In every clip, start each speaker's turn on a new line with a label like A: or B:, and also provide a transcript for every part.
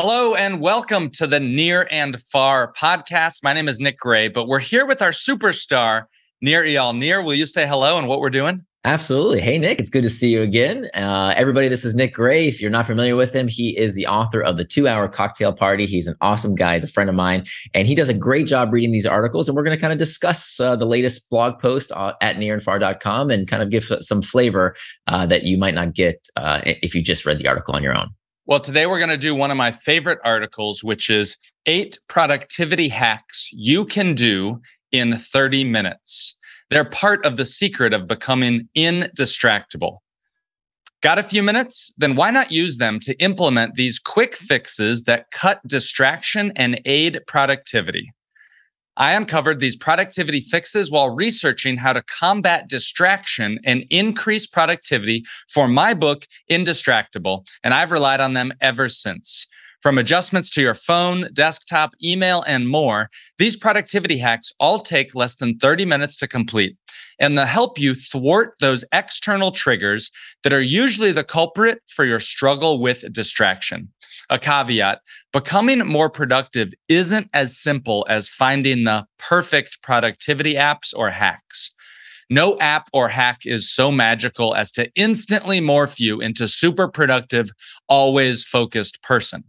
A: Hello and welcome to the Nir and Far podcast. My name is Nick Gray, but we're here with our superstar, Nir Eyal. Nir, will you say hello and what we're doing?
B: Absolutely. Hey, Nick, it's good to see you again. Uh, everybody, this is Nick Gray. If you're not familiar with him, he is the author of The Two Hour Cocktail Party. He's an awesome guy. He's a friend of mine, and he does a great job reading these articles. And we're going to kind of discuss uh, the latest blog post uh, at nirandfar.com and kind of give some flavor uh, that you might not get uh, if you just read the article on your own.
A: Well, today we're going to do one of my favorite articles, which is eight productivity hacks you can do in 30 minutes. They're part of the secret of becoming indistractable. Got a few minutes? Then why not use them to implement these quick fixes that cut distraction and aid productivity? I uncovered these productivity fixes while researching how to combat distraction and increase productivity for my book, Indistractable, and I've relied on them ever since. From adjustments to your phone, desktop, email, and more, these productivity hacks all take less than 30 minutes to complete. And they'll help you thwart those external triggers that are usually the culprit for your struggle with distraction. A caveat becoming more productive isn't as simple as finding the perfect productivity apps or hacks. No app or hack is so magical as to instantly morph you into super productive, always focused person.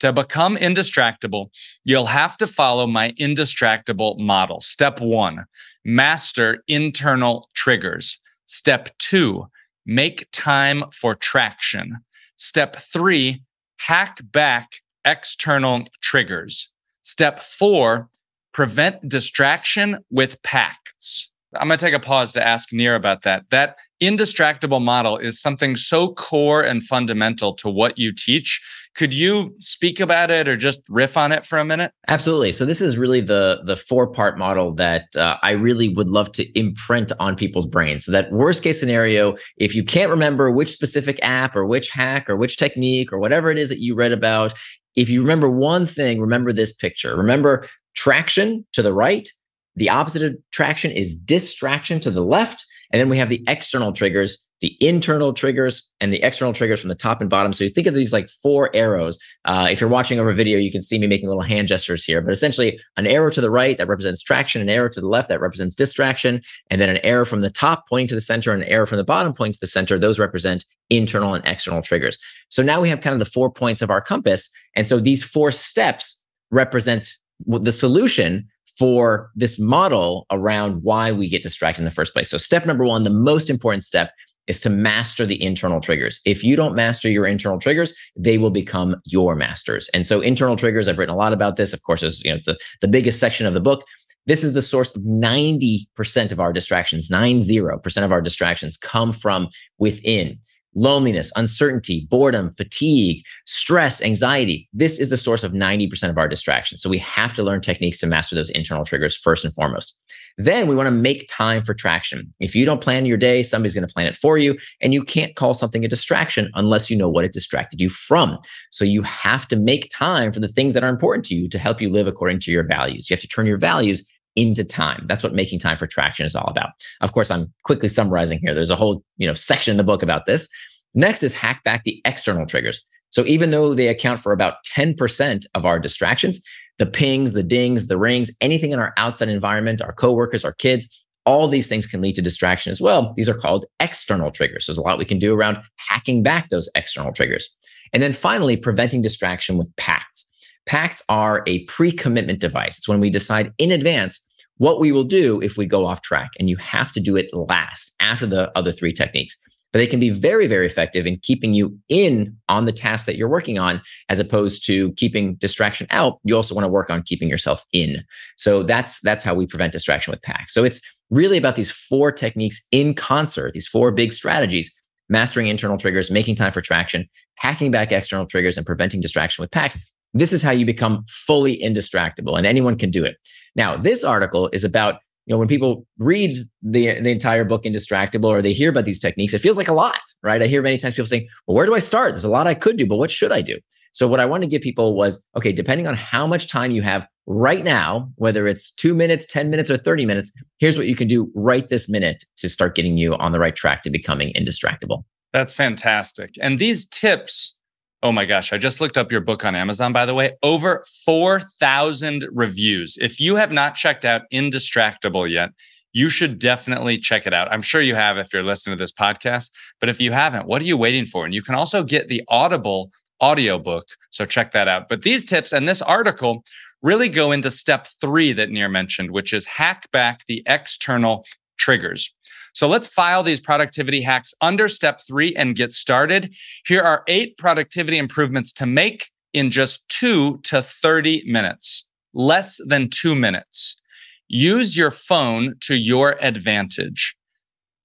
A: To become indistractable, you'll have to follow my indistractable model. Step one, master internal triggers. Step two, make time for traction. Step three, hack back external triggers. Step four, prevent distraction with pacts. I'm going to take a pause to ask Nir about that. That indistractable model is something so core and fundamental to what you teach. Could you speak about it or just riff on it for a minute?
B: Absolutely. So this is really the the four part model that uh, I really would love to imprint on people's brains. So that worst case scenario, if you can't remember which specific app or which hack or which technique or whatever it is that you read about, if you remember one thing, remember this picture. Remember traction to the right. The opposite of traction is distraction to the left. And then we have the external triggers, the internal triggers, and the external triggers from the top and bottom. So you think of these like four arrows. Uh, if you're watching over video, you can see me making little hand gestures here, but essentially an arrow to the right that represents traction, an arrow to the left that represents distraction, and then an arrow from the top pointing to the center and an arrow from the bottom pointing to the center. Those represent internal and external triggers. So now we have kind of the four points of our compass. And so these four steps represent the solution for this model around why we get distracted in the first place. So, step number one, the most important step is to master the internal triggers. If you don't master your internal triggers, they will become your masters. And so, internal triggers, I've written a lot about this. Of course, it's, you know, it's the, the biggest section of the book. This is the source of 90% of our distractions. 90% of our distractions come from within loneliness, uncertainty, boredom, fatigue, stress, anxiety. This is the source of 90% of our distractions. So we have to learn techniques to master those internal triggers first and foremost. Then we want to make time for traction. If you don't plan your day, somebody's going to plan it for you. And you can't call something a distraction unless you know what it distracted you from. So you have to make time for the things that are important to you to help you live according to your values. You have to turn your values into time. That's what making time for traction is all about. Of course, I'm quickly summarizing here. There's a whole, you know, section in the book about this. Next is hack back the external triggers. So even though they account for about 10% of our distractions, the pings, the dings, the rings, anything in our outside environment, our coworkers, our kids, all these things can lead to distraction as well. These are called external triggers. There's a lot we can do around hacking back those external triggers. And then finally, preventing distraction with pacts. Pacts are a pre commitment device. It's when we decide in advance what we will do if we go off track. And you have to do it last after the other three techniques. But they can be very, very effective in keeping you in on the task that you're working on, as opposed to keeping distraction out. You also want to work on keeping yourself in. So that's that's how we prevent distraction with pacts. So it's really about these four techniques in concert, these four big strategies mastering internal triggers, making time for traction, hacking back external triggers, and preventing distraction with pacts. This is how you become fully indistractable, and anyone can do it. Now, this article is about you know when people read the the entire book indistractable or they hear about these techniques it feels like a lot right? I hear many times people saying well where do i start? There's a lot i could do but what should i do? So what i wanted to give people was okay depending on how much time you have right now whether it's 2 minutes 10 minutes or 30 minutes here's what you can do right this minute to start getting you on the right track to becoming indistractable.
A: That's fantastic. And these tips Oh my gosh, I just looked up your book on Amazon, by the way. Over 4,000 reviews. If you have not checked out Indistractable yet, you should definitely check it out. I'm sure you have if you're listening to this podcast, but if you haven't, what are you waiting for? And you can also get the Audible audiobook, so check that out. But these tips and this article really go into step 3 that Nir mentioned, which is hack back the external triggers. So let's file these productivity hacks under step 3 and get started. Here are 8 productivity improvements to make in just 2 to 30 minutes. Less than 2 minutes. Use your phone to your advantage.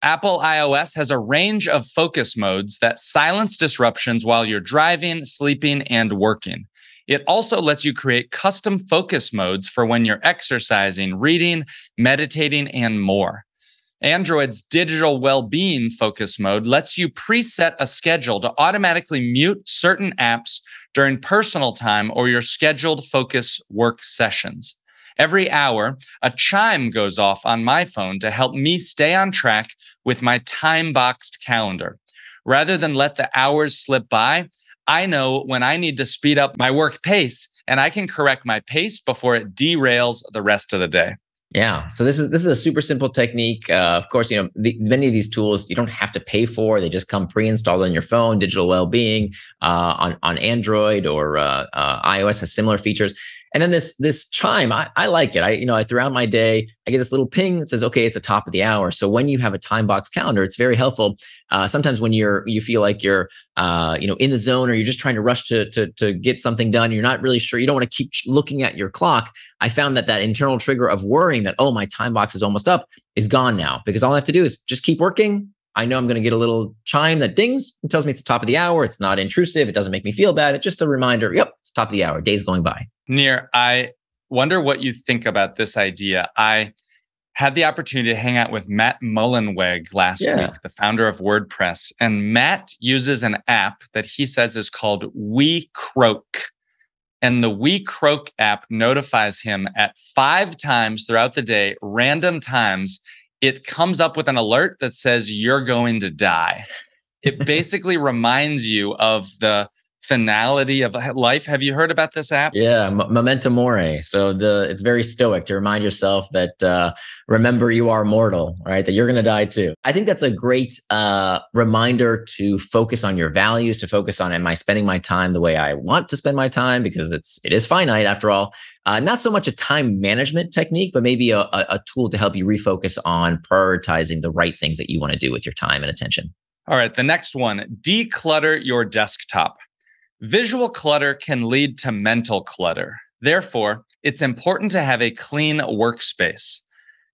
A: Apple iOS has a range of focus modes that silence disruptions while you're driving, sleeping, and working. It also lets you create custom focus modes for when you're exercising, reading, meditating, and more. Android's digital well-being focus mode lets you preset a schedule to automatically mute certain apps during personal time or your scheduled focus work sessions. Every hour, a chime goes off on my phone to help me stay on track with my time boxed calendar. Rather than let the hours slip by, I know when I need to speed up my work pace and I can correct my pace before it derails the rest of the day.
B: Yeah. So this is this is a super simple technique. Uh, of course, you know the, many of these tools you don't have to pay for; they just come pre-installed on your phone. Digital well-being uh, on on Android or uh, uh iOS has similar features. And then this this chime, I, I like it. I you know I throughout my day I get this little ping that says, okay, it's the top of the hour. So when you have a time box calendar, it's very helpful. Uh, sometimes when you're you feel like you're uh, you know in the zone or you're just trying to rush to to to get something done, you're not really sure. You don't want to keep looking at your clock. I found that that internal trigger of worrying that oh my time box is almost up is gone now because all I have to do is just keep working, I know I'm going to get a little chime that dings and tells me it's the top of the hour. It's not intrusive. It doesn't make me feel bad. It's just a reminder. Yep, it's top of the hour. Day's going by.
A: Nir, I wonder what you think about this idea. I had the opportunity to hang out with Matt Mullenweg last yeah. week, the founder of WordPress. And Matt uses an app that he says is called WeCroak. And the WeCroak app notifies him at five times throughout the day, random times, it comes up with an alert that says you're going to die. It basically reminds you of the finality of life. Have you heard about this app?
B: Yeah, M- memento mori. So the it's very stoic to remind yourself that uh, remember you are mortal, right? That you're going to die too. I think that's a great uh, reminder to focus on your values, to focus on am I spending my time the way I want to spend my time because it's it is finite after all. Uh, not so much a time management technique, but maybe a, a, a tool to help you refocus on prioritizing the right things that you want to do with your time and attention.
A: All right, the next one declutter your desktop. Visual clutter can lead to mental clutter. Therefore, it's important to have a clean workspace.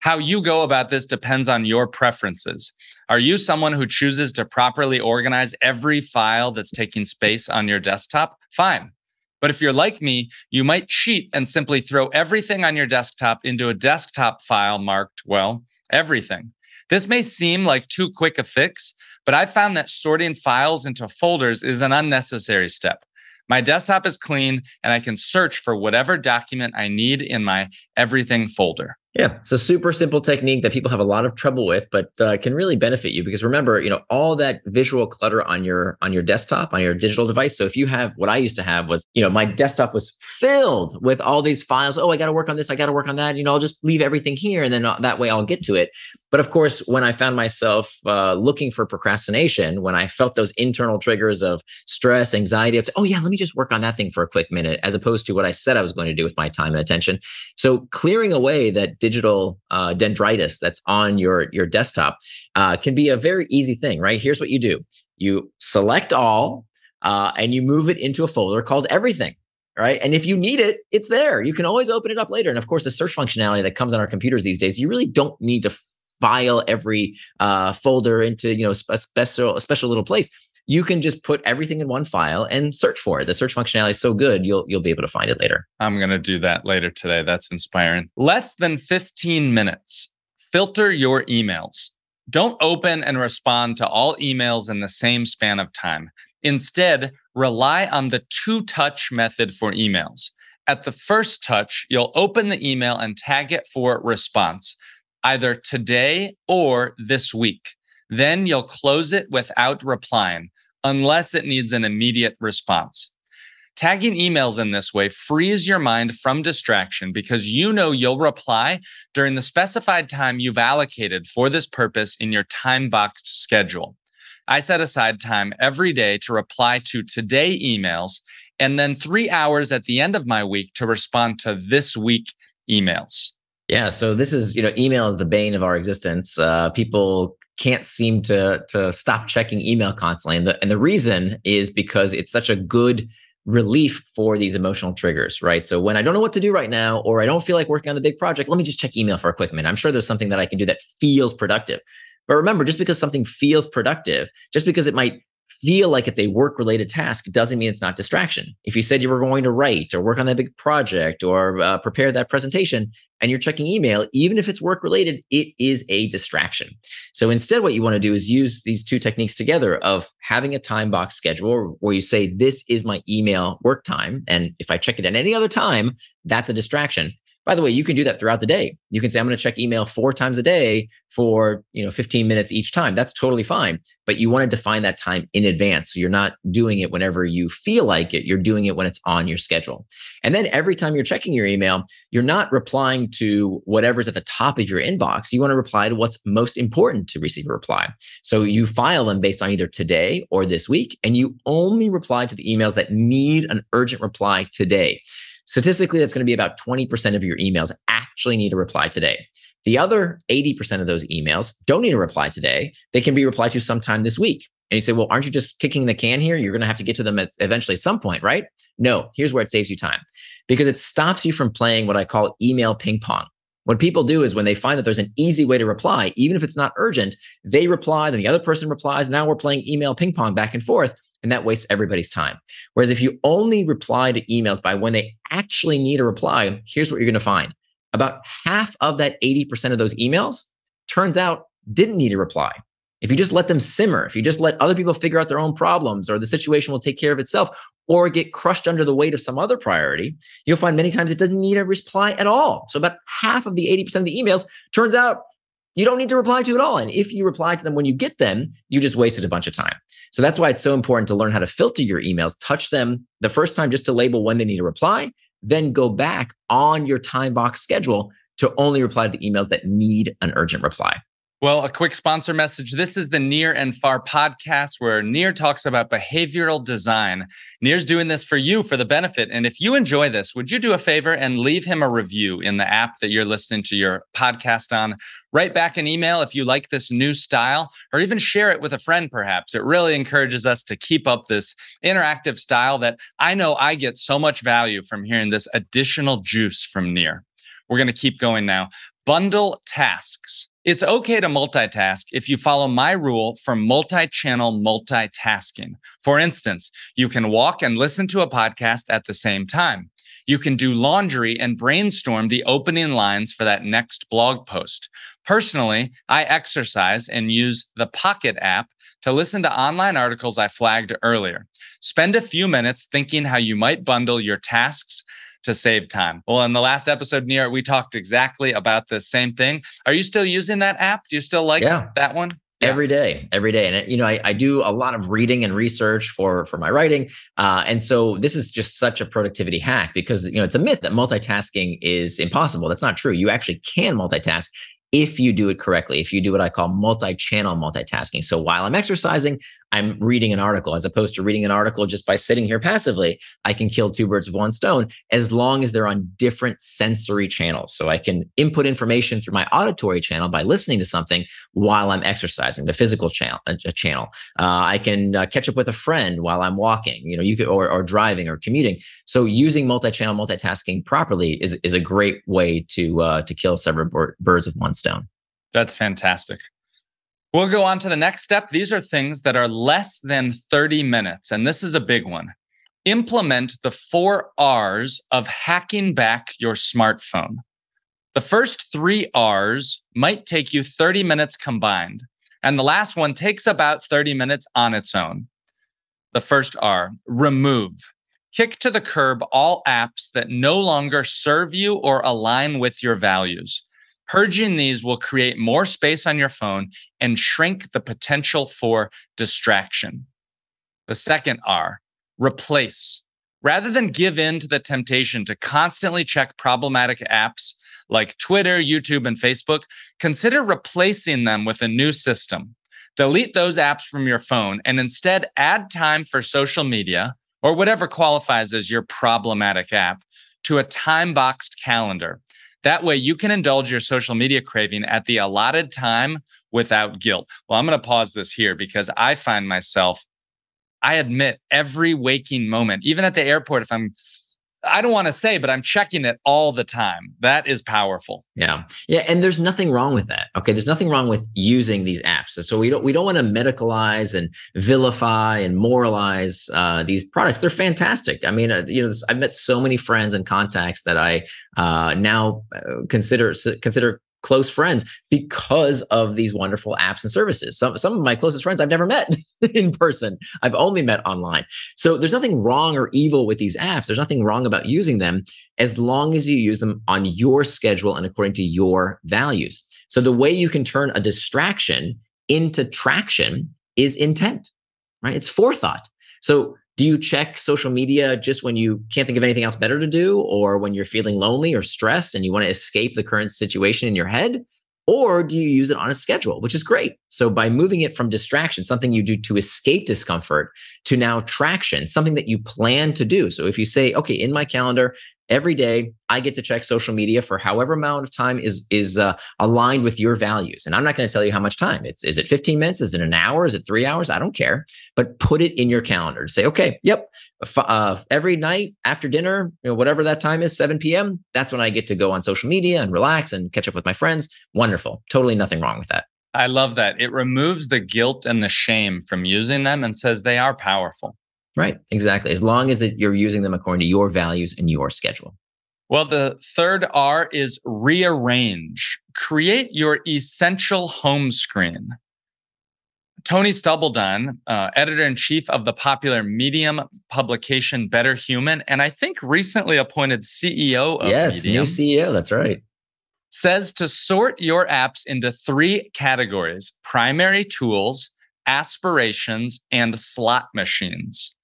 A: How you go about this depends on your preferences. Are you someone who chooses to properly organize every file that's taking space on your desktop? Fine. But if you're like me, you might cheat and simply throw everything on your desktop into a desktop file marked, well, everything. This may seem like too quick a fix, but I found that sorting files into folders is an unnecessary step. My desktop is clean and I can search for whatever document I need in my everything folder.
B: Yeah, it's a super simple technique that people have a lot of trouble with, but uh, can really benefit you because remember, you know, all that visual clutter on your on your desktop, on your digital device. So if you have what I used to have was, you know, my desktop was filled with all these files. Oh, I got to work on this. I got to work on that. You know, I'll just leave everything here, and then uh, that way I'll get to it. But of course, when I found myself uh, looking for procrastination, when I felt those internal triggers of stress, anxiety, it's oh yeah, let me just work on that thing for a quick minute, as opposed to what I said I was going to do with my time and attention. So clearing away that digital uh, dendritis that's on your your desktop uh, can be a very easy thing, right? Here's what you do: you select all, uh, and you move it into a folder called Everything right? And if you need it, it's there. You can always open it up later. And of course, the search functionality that comes on our computers these days, you really don't need to file every uh, folder into you know a special a special little place. You can just put everything in one file and search for it. The search functionality is so good, you'll you'll be able to find it later.
A: I'm going to do that later today. That's inspiring. Less than 15 minutes. Filter your emails. Don't open and respond to all emails in the same span of time. Instead, rely on the two touch method for emails. At the first touch, you'll open the email and tag it for response either today or this week. Then you'll close it without replying. unless it needs an immediate response. Tagging emails in this way frees your mind from distraction because you know you'll reply during the specified time you've allocated for this purpose in your time boxed schedule. I set aside time every day to reply to today emails and then three hours at the end of my week to respond to this week emails.
B: Yeah. So this is, you know, email is the bane of our existence. Uh, people can't seem to to stop checking email constantly, and the and the reason is because it's such a good relief for these emotional triggers, right? So when I don't know what to do right now, or I don't feel like working on the big project, let me just check email for a quick minute. I'm sure there's something that I can do that feels productive. But remember, just because something feels productive, just because it might feel like it's a work related task doesn't mean it's not distraction. If you said you were going to write or work on that big project or uh, prepare that presentation and you're checking email, even if it's work related, it is a distraction. So instead, what you want to do is use these two techniques together of having a time box schedule where you say, This is my email work time. And if I check it at any other time, that's a distraction. By the way, you can do that throughout the day. You can say, I'm going to check email four times a day for, you know, 15 minutes each time. That's totally fine. But you want to define that time in advance. So you're not doing it whenever you feel like it. You're doing it when it's on your schedule. And then every time you're checking your email, you're not replying to whatever's at the top of your inbox. You want to reply to what's most important to receive a reply. So you file them based on either today or this week, and you only reply to the emails that need an urgent reply today. Statistically, that's going to be about 20% of your emails actually need a reply today. The other 80% of those emails don't need a reply today. They can be replied to sometime this week. And you say, well, aren't you just kicking the can here? You're going to have to get to them eventually at some point, right? No, here's where it saves you time because it stops you from playing what I call email ping pong. What people do is when they find that there's an easy way to reply, even if it's not urgent, they reply, then the other person replies. Now we're playing email ping pong back and forth and that wastes everybody's time. Whereas if you only reply to emails by when they actually need a reply, here's what you're going to find. About half of that 80% of those emails turns out didn't need a reply. If you just let them simmer, if you just let other people figure out their own problems or the situation will take care of itself or get crushed under the weight of some other priority, you'll find many times it doesn't need a reply at all. So about half of the 80% of the emails turns out you don't need to reply to at all. And if you reply to them when you get them, you just wasted a bunch of time. So that's why it's so important to learn how to filter your emails, touch them the first time just to label when they need a reply, then go back on your time box schedule to only reply to the emails that need an urgent reply.
A: Well, a quick sponsor message. This is the Nir and Far podcast where Nir talks about behavioral design. Nir's doing this for you for the benefit. And if you enjoy this, would you do a favor and leave him a review in the app that you're listening to your podcast on? Write back an email if you like this new style, or even share it with a friend, perhaps. It really encourages us to keep up this interactive style that I know I get so much value from hearing this additional juice from Nir. We're going to keep going now. Bundle tasks. It's okay to multitask if you follow my rule for multi channel multitasking. For instance, you can walk and listen to a podcast at the same time. You can do laundry and brainstorm the opening lines for that next blog post. Personally, I exercise and use the Pocket app to listen to online articles I flagged earlier. Spend a few minutes thinking how you might bundle your tasks to save time. Well, in the last episode, Nir, we talked exactly about the same thing. Are you still using that app? Do you still like yeah. that one?
B: Yeah. every day every day and you know I, I, do a lot of reading and research for for my writing uh, and so this is just such a productivity hack because you know it's a myth that multitasking is impossible that's not true you actually can multitask if you do it correctly, if you do what I call multi channel multitasking. So while I'm exercising, I'm reading an article as opposed to reading an article just by sitting here passively. I can kill two birds with one stone as long as they're on different sensory channels. So I can input information through my auditory channel by listening to something while I'm exercising, the physical channel. A channel. Uh, I can uh, catch up with a friend while I'm walking, you know, you could or, or driving or commuting. So using multi-channel multitasking properly is is a great way to uh, to kill several birds with one stone.
A: That's fantastic. We'll go on to the next step. These are things that are less than 30 minutes. And this is a big one. Implement the four R's of hacking back your smartphone. The first three R's might take you 30 minutes combined, and the last one takes about 30 minutes on its own. The first R, remove. Kick to the curb all apps that no longer serve you or align with your values. Purging these will create more space on your phone and shrink the potential for distraction. The second R, replace. Rather than give in to the temptation to constantly check problematic apps like Twitter, YouTube, and Facebook, consider replacing them with a new system. Delete those apps from your phone and instead add time for social media or whatever qualifies as your problematic app to a time boxed calendar. That way you can indulge your social media craving at the allotted time without guilt. Well, I'm going to pause this here because I find myself, I admit every waking moment, even at the airport, if I'm I don't want to say, but I'm checking it all the time. That is powerful.
B: Yeah. Yeah. And there's nothing wrong with that. Okay. There's nothing wrong with using these apps. So we don't we don't want to medicalize and vilify and moralize uh, these products. They're fantastic. I mean, uh, you know, I've met so many friends and contacts that I uh, now uh, consider consider close friends because of these wonderful apps and services. Some some of my closest friends I've never met in person. I've only met online. So there's nothing wrong or evil with these apps. There's nothing wrong about using them as long as you use them on your schedule and according to your values. So the way you can turn a distraction into traction is intent, right? It's forethought. So do you check social media just when you can't think of anything else better to do or when you're feeling lonely or stressed and you want to escape the current situation in your head or do you use it on a schedule, which is great? So by moving it from distraction, something you do to escape discomfort, to now traction, something that you plan to do. So if you say, okay, in my calendar, every day i get to check social media for however amount of time is is uh, aligned with your values. And i'm not going to tell you how much time. It's is it 15 minutes? Is it an hour? Is it three hours? I don't care. But put it in your calendar say okay yep uh, every night after dinner you know whatever that time is 7 p.m that's when i get to go on social media and relax and catch up with my friends. Wonderful. Totally nothing wrong with that.
A: I love that. It removes the guilt and the shame from using them and says they are powerful.
B: Right, exactly. As long as it, you're using them according to your values and your schedule.
A: Well, the third R is rearrange. Create your essential home screen. Tony Stubblebine, uh, editor in chief of the popular Medium publication Better Human, and I think recently appointed CEO of
B: yes,
A: Medium.
B: new CEO. That's right.
A: Says to sort your apps into three categories primary tools, aspirations, and slot machines.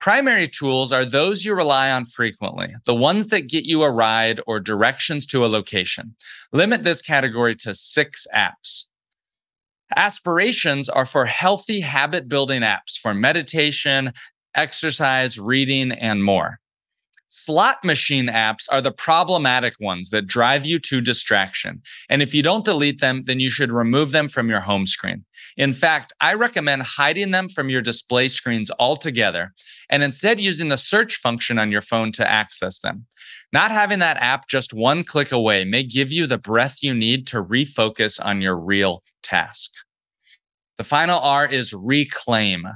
A: Primary tools are those you rely on frequently, the ones that get you a ride or directions to a location. Limit this category to six apps. Aspirations are for healthy habit building apps for meditation, exercise, reading, and more. Slot machine apps are the problematic ones that drive you to distraction. And if you don't delete them, then you should remove them from your home screen. In fact, I recommend hiding them from your display screens altogether and instead using the search function on your phone to access them. Not having that app just one click away may give you the breath you need to refocus on your real task. The final R is reclaim.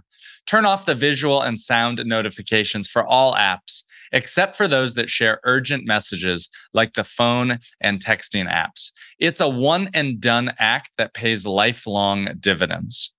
A: Turn off the visual and sound notifications for all apps, except for those that share urgent messages like the phone and texting apps. It's a one and done act that pays lifelong dividends.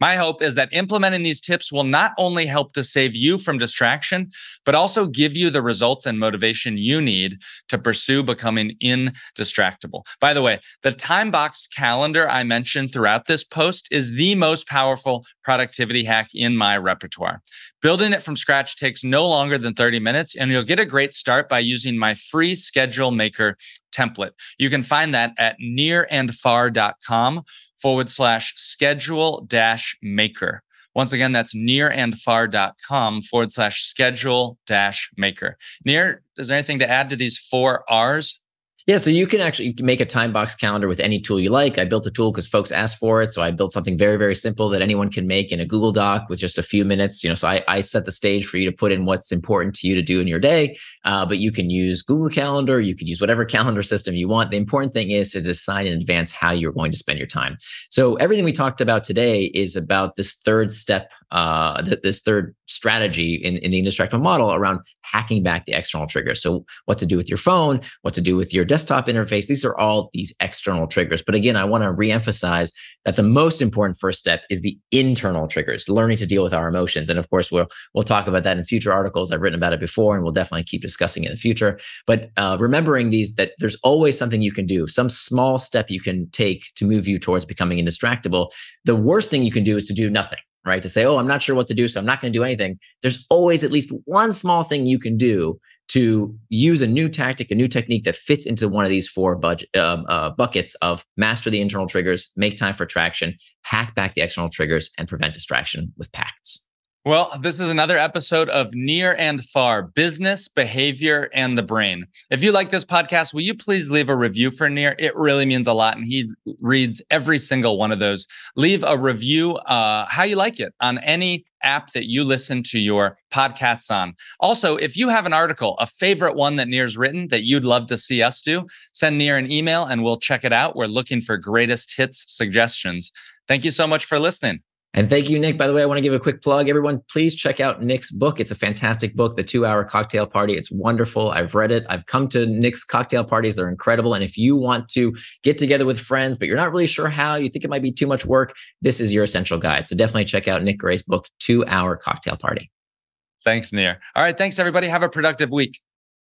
A: My hope is that implementing these tips will not only help to save you from distraction, but also give you the results and motivation you need to pursue becoming indistractable. By the way, the time box calendar I mentioned throughout this post is the most powerful productivity hack in my repertoire. Building it from scratch takes no longer than 30 minutes, and you'll get a great start by using my free schedule maker template. You can find that at nirandfar.com forward slash schedule dash maker. Once again, that's nirandfar.com forward slash schedule dash maker. Nir, is there anything to add to these four R's?
B: Yeah, so you can actually make a time box calendar with any tool you like. I built a tool because folks asked for it. So I built something very, very simple that anyone can make in a Google Doc with just a few minutes. You know, so I, I set the stage for you to put in what's important to you to do in your day. Uh, but you can use Google Calendar, you can use whatever calendar system you want. The important thing is to decide in advance how you're going to spend your time. So everything we talked about today is about this third step, uh, this third strategy in, in the indistractable model around hacking back the external triggers. So what to do with your phone, what to do with your desktop interface. These are all these external triggers. But again, I want to reemphasize that the most important first step is the internal triggers, learning to deal with our emotions. And of course, we'll we'll talk about that in future articles. I've written about it before, and we'll definitely keep discussing it in the future. But uh, remembering these, that there's always something you can do, some small step you can take to move you towards becoming indistractable. The worst thing you can do is to do nothing right? To say, oh, I'm not sure what to do, so I'm not going to do anything. There's always at least one small thing you can do to use a new tactic, a new technique that fits into one of these four budget, uh, uh, buckets of master the internal triggers, make time for traction, hack back the external triggers, and prevent distraction with pacts.
A: Well, this is another episode of Nir and Far Business, Behavior, and the Brain. If you like this podcast, will you please leave a review for Nir? It really means a lot. And he reads every single one of those. Leave a review, uh, how you like it on any app that you listen to your podcasts on. Also, if you have an article, a favorite one that Nir's written that you'd love to see us do, send Nir an email and we'll check it out. We're looking for greatest hits suggestions. Thank you so much for listening.
B: And thank you, Nick. By the way, I want to give a quick plug. Everyone, please check out Nick's book. It's a fantastic book, The Two Hour Cocktail Party. It's wonderful. I've read it. I've come to Nick's cocktail parties. They're incredible. And if you want to get together with friends, but you're not really sure how, you think it might be too much work, this is your essential guide. So definitely check out Nick Gray's book, Two Hour Cocktail Party.
A: Thanks, Nir. All right. Thanks, everybody. Have a productive week.